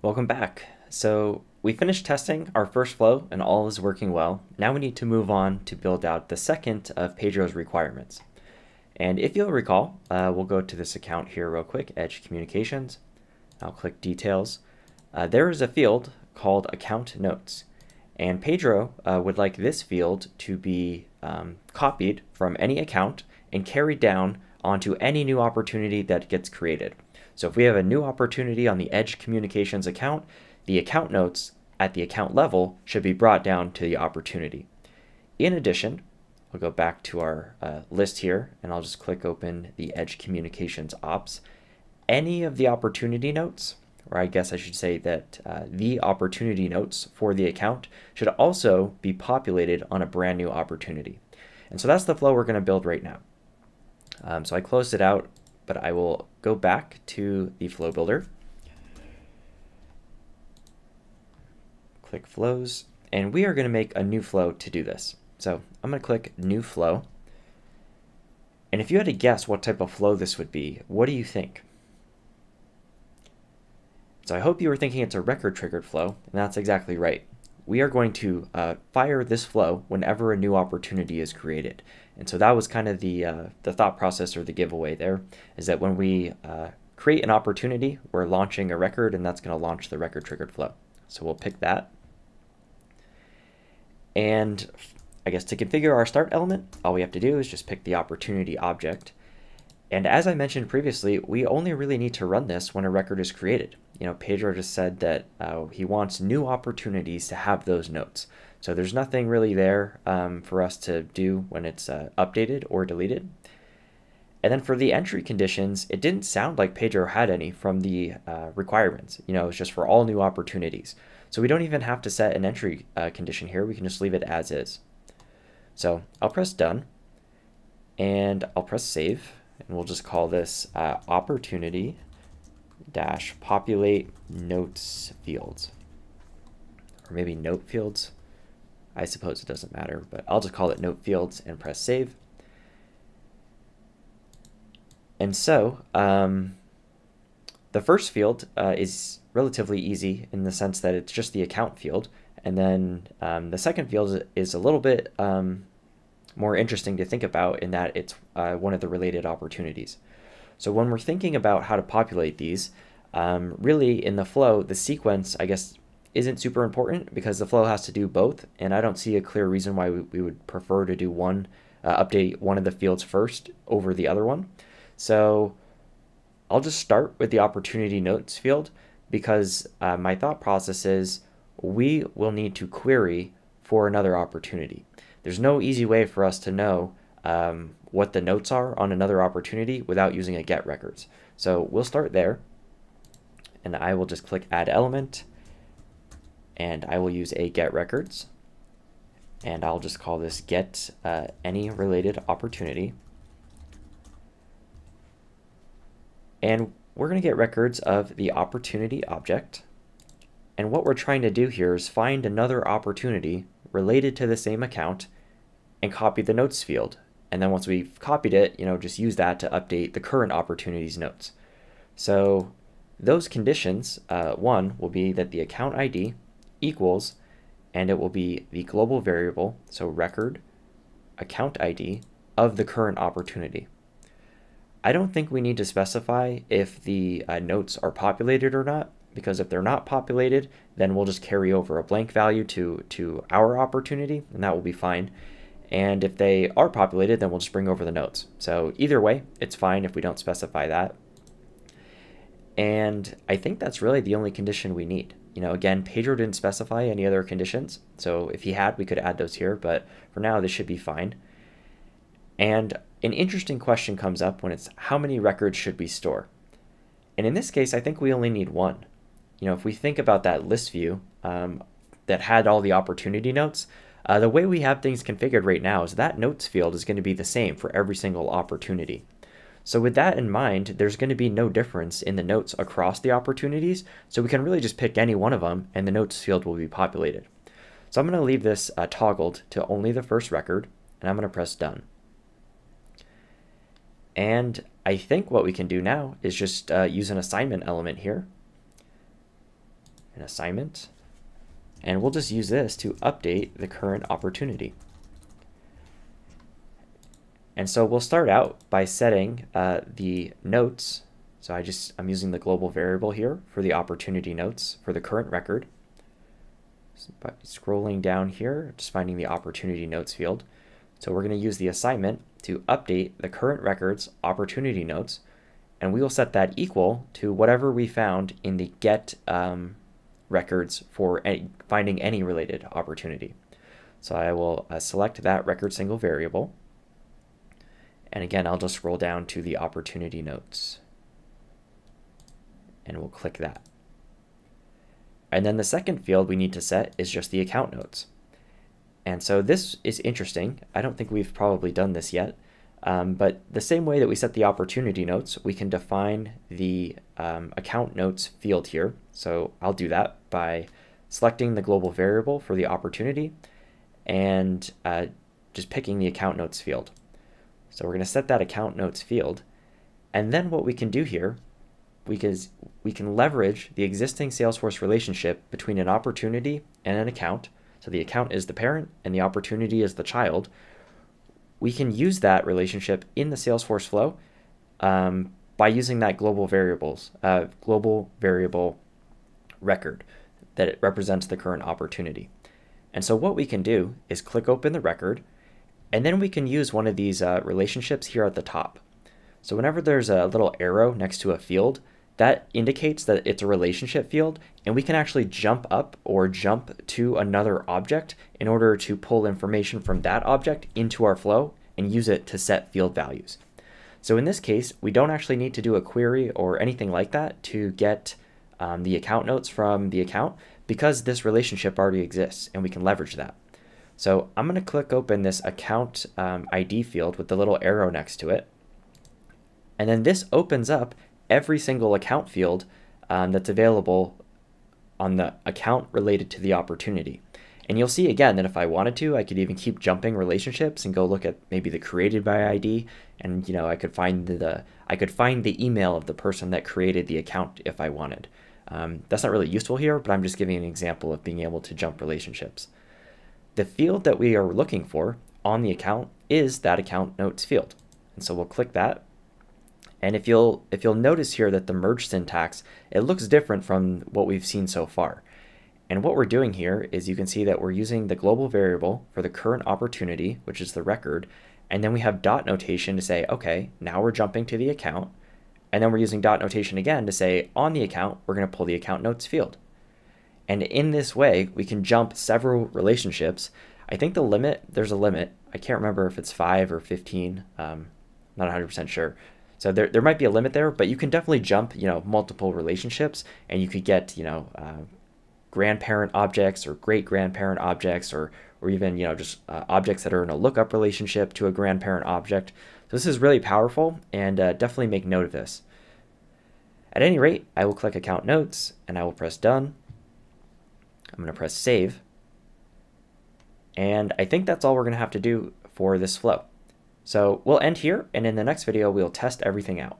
Welcome back. So we finished testing our first flow and all is working well. Now we need to move on to build out the second of Pedro's requirements. And if you'll recall, uh, we'll go to this account here real quick, Edge Communications. I'll click Details. Uh, there is a field called Account Notes. And Pedro uh, would like this field to be um, copied from any account and carried down onto any new opportunity that gets created. So if we have a new opportunity on the Edge Communications account, the account notes at the account level should be brought down to the opportunity. In addition, I'll go back to our uh, list here and I'll just click open the Edge Communications ops. Any of the opportunity notes, or I guess I should say that uh, the opportunity notes for the account should also be populated on a brand new opportunity. And so that's the flow we're going to build right now. Um, so I closed it out but I will go back to the flow builder. Click flows, and we are going to make a new flow to do this. So I'm going to click new flow. And if you had to guess what type of flow this would be, what do you think? So I hope you were thinking it's a record triggered flow, and that's exactly right we are going to uh, fire this flow whenever a new opportunity is created. And so that was kind of the, uh, the thought process or the giveaway there, is that when we uh, create an opportunity, we're launching a record and that's going to launch the record triggered flow. So we'll pick that. And I guess to configure our start element, all we have to do is just pick the opportunity object. And as I mentioned previously, we only really need to run this when a record is created you know, Pedro just said that uh, he wants new opportunities to have those notes. So there's nothing really there um, for us to do when it's uh, updated or deleted. And then for the entry conditions, it didn't sound like Pedro had any from the uh, requirements. You know, it's just for all new opportunities. So we don't even have to set an entry uh, condition here. We can just leave it as is. So I'll press done and I'll press save and we'll just call this uh, opportunity dash populate notes fields. Or maybe note fields. I suppose it doesn't matter, but I'll just call it note fields and press save. And so um, the first field uh, is relatively easy in the sense that it's just the account field. And then um, the second field is a little bit um, more interesting to think about in that it's uh, one of the related opportunities. So when we're thinking about how to populate these, um, really in the flow, the sequence, I guess, isn't super important because the flow has to do both. And I don't see a clear reason why we, we would prefer to do one, uh, update one of the fields first over the other one. So I'll just start with the opportunity notes field because uh, my thought process is we will need to query for another opportunity. There's no easy way for us to know um, what the notes are on another opportunity without using a get records. So we'll start there and I will just click add element and I will use a get records and I'll just call this get uh, any related opportunity. And we're going to get records of the opportunity object. And what we're trying to do here is find another opportunity related to the same account and copy the notes field. And then once we've copied it, you know, just use that to update the current opportunity's notes. So those conditions, uh, one will be that the account ID equals, and it will be the global variable, so record account ID of the current opportunity. I don't think we need to specify if the uh, notes are populated or not, because if they're not populated, then we'll just carry over a blank value to, to our opportunity, and that will be fine. And if they are populated, then we'll just bring over the notes. So either way, it's fine if we don't specify that. And I think that's really the only condition we need. You know, again, Pedro didn't specify any other conditions. So if he had, we could add those here. But for now, this should be fine. And an interesting question comes up when it's how many records should we store? And in this case, I think we only need one. You know, if we think about that list view um, that had all the opportunity notes, uh, the way we have things configured right now is that notes field is going to be the same for every single opportunity. So with that in mind, there's going to be no difference in the notes across the opportunities. So we can really just pick any one of them and the notes field will be populated. So I'm going to leave this uh, toggled to only the first record and I'm going to press done. And I think what we can do now is just uh, use an assignment element here. an assignment, and we'll just use this to update the current opportunity. And so we'll start out by setting uh, the notes. So I just, I'm using the global variable here for the opportunity notes for the current record. So by scrolling down here, just finding the opportunity notes field. So we're going to use the assignment to update the current record's opportunity notes, and we will set that equal to whatever we found in the get um, records for any, finding any related opportunity. So I will uh, select that record single variable. And again, I'll just scroll down to the opportunity notes. And we'll click that. And then the second field we need to set is just the account notes. And so this is interesting. I don't think we've probably done this yet. Um, but the same way that we set the opportunity notes, we can define the um, account notes field here. So I'll do that by selecting the global variable for the opportunity and uh, just picking the account notes field. So we're going to set that account notes field. And then what we can do here, we can, we can leverage the existing Salesforce relationship between an opportunity and an account. So the account is the parent and the opportunity is the child we can use that relationship in the Salesforce flow um, by using that global variables, uh, global variable record that it represents the current opportunity. And so what we can do is click open the record, and then we can use one of these uh, relationships here at the top. So whenever there's a little arrow next to a field, that indicates that it's a relationship field, and we can actually jump up or jump to another object in order to pull information from that object into our flow and use it to set field values. So in this case, we don't actually need to do a query or anything like that to get um, the account notes from the account because this relationship already exists and we can leverage that. So I'm going to click open this account um, ID field with the little arrow next to it. And then this opens up every single account field um, that's available on the account related to the opportunity. And you'll see again that if I wanted to, I could even keep jumping relationships and go look at maybe the created by ID, and you know I could find the, I could find the email of the person that created the account if I wanted. Um, that's not really useful here, but I'm just giving an example of being able to jump relationships. The field that we are looking for on the account is that account notes field, and so we'll click that and if you'll if you'll notice here that the merge syntax, it looks different from what we've seen so far. And what we're doing here is you can see that we're using the global variable for the current opportunity, which is the record, and then we have dot notation to say, okay, now we're jumping to the account, and then we're using dot notation again to say on the account, we're going to pull the account notes field. And in this way, we can jump several relationships. I think the limit, there's a limit. I can't remember if it's 5 or 15. Um, not 100% sure. So there, there might be a limit there, but you can definitely jump, you know, multiple relationships and you could get, you know, uh, grandparent objects or great grandparent objects or, or even, you know, just uh, objects that are in a lookup relationship to a grandparent object. So this is really powerful and uh, definitely make note of this. At any rate, I will click account notes and I will press done. I'm going to press save. And I think that's all we're going to have to do for this flow. So we'll end here, and in the next video, we'll test everything out.